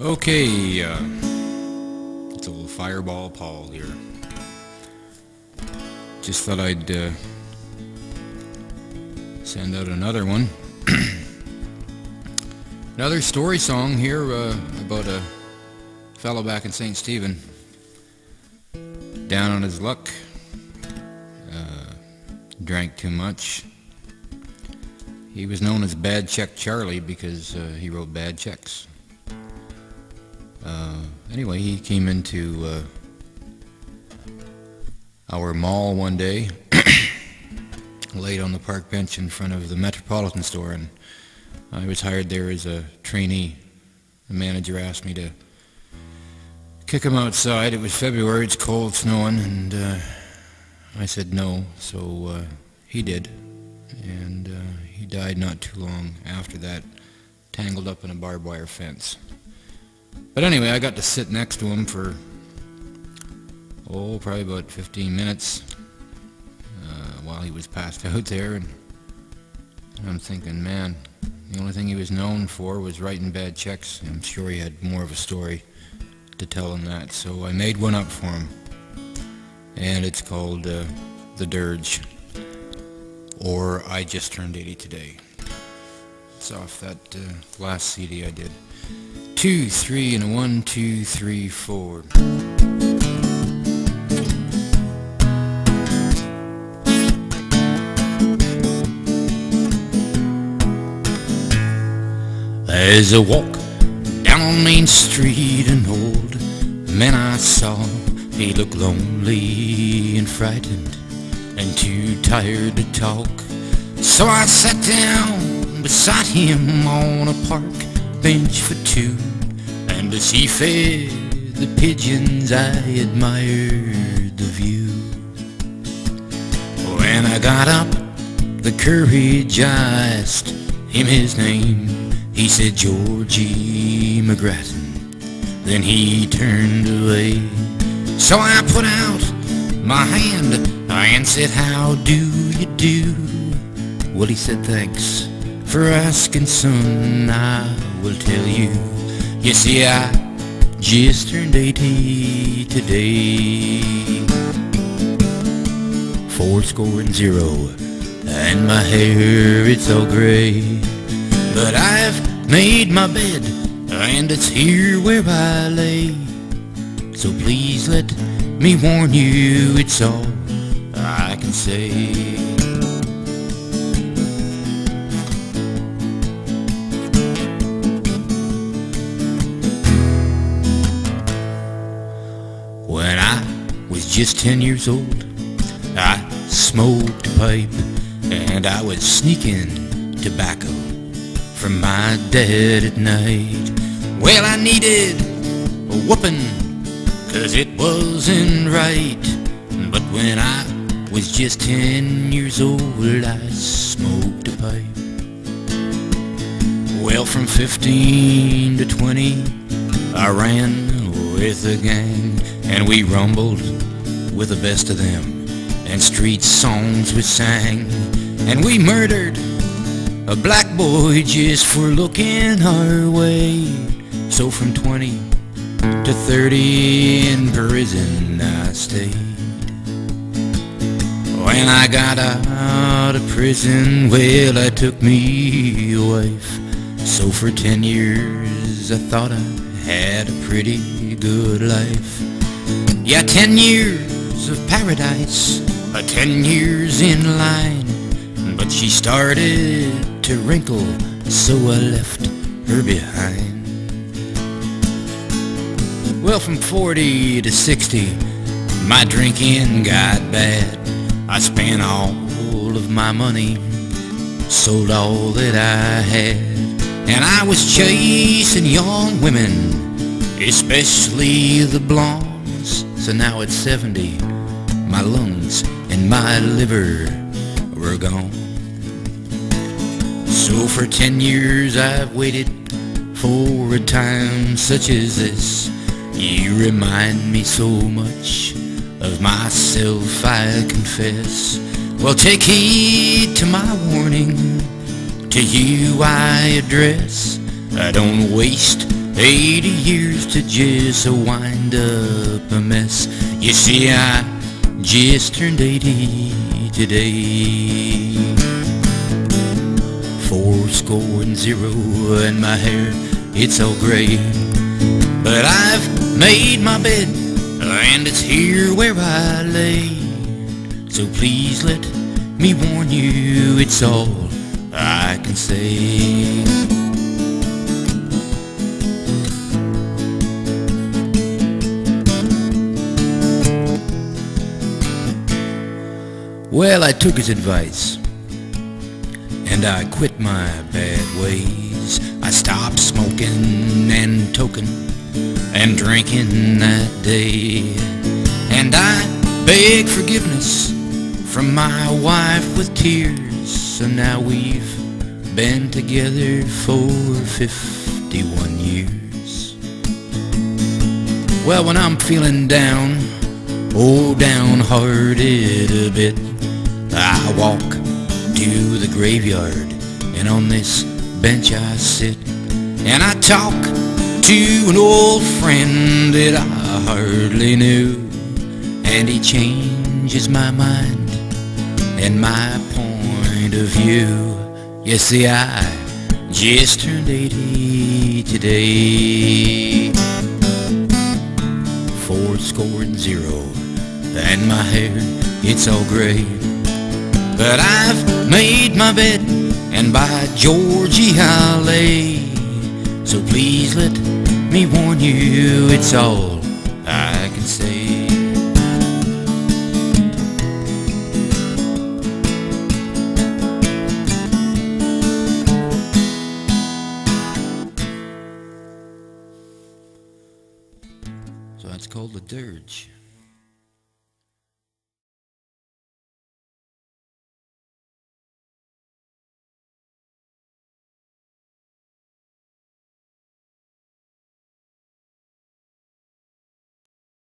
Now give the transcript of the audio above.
Okay, uh, it's a little Fireball Paul here. Just thought I'd uh, send out another one. another story song here uh, about a fellow back in St. Stephen. Down on his luck. Uh, drank too much. He was known as Bad Check Charlie because uh, he wrote bad checks. Anyway, he came into uh, our mall one day, laid on the park bench in front of the Metropolitan store, and I was hired there as a trainee. The manager asked me to kick him outside. It was February, it's cold, snowing, and uh, I said no, so uh, he did. And uh, he died not too long after that, tangled up in a barbed wire fence. But anyway, I got to sit next to him for, oh, probably about 15 minutes uh, while he was passed out there. And I'm thinking, man, the only thing he was known for was writing bad checks. I'm sure he had more of a story to tell him that. So I made one up for him. And it's called uh, The Dirge. Or I Just Turned 80 Today. It's off that uh, last CD I did two, three, and a one, two, three, four. As I walk down Main Street, an old man I saw, he looked lonely and frightened and too tired to talk. So I sat down beside him on a park bench for two And as he fed the pigeons I admired the view. When I got up the courage I asked him his name. He said Georgie McGrattan. Then he turned away. So I put out my hand and said how do you do? Well he said thanks for asking son I will tell you. You see I just turned 80 today. Four score and zero And my hair it's all gray. But I've made my bed And it's here where I lay. So please let me warn you It's all I can say just ten years old, I smoked a pipe and I was sneaking tobacco from my dad at night. Well, I needed a whooping cause it wasn't right. But when I was just ten years old, I smoked a pipe. Well, from 15 to 20, I ran with a gang and we rumbled with the best of them. And street songs we sang. And we murdered a black boy just for looking our way. So from 20 to 30 in prison I stayed. When I got out of prison well I took me a wife. So for 10 years I thought I had a pretty good life. Yeah 10 years of paradise, a ten years in line. But she started to wrinkle, so I left her behind. Well, from 40 to 60, my drinking got bad. I spent all of my money, sold all that I had. And I was chasing young women, especially the blondes. So now at 70, my lungs and my liver were gone. So for ten years I've waited for a time such as this. You remind me so much of myself, I confess. Well, take heed to my warning, to you I address. I don't waste Eighty years to just wind up a mess. You see, I just turned eighty today. Four score and zero and my hair, it's all gray. But I've made my bed and it's here where I lay. So please let me warn you, it's all I can say. Well, I took his advice and I quit my bad ways. I stopped smoking and toking and drinking that day. And I begged forgiveness from my wife with tears. So now we've been together for 51 years. Well, when I'm feeling down, oh downhearted a bit, I walk to the graveyard and on this bench I sit and I talk to an old friend that I hardly knew and he changes my mind and my point of view. You see, I just turned 80 today. Four score and zero and my hair, it's all gray. But I've made my bed and by Georgie I lay. So please let me warn you, it's all I can say. So that's called the dirge.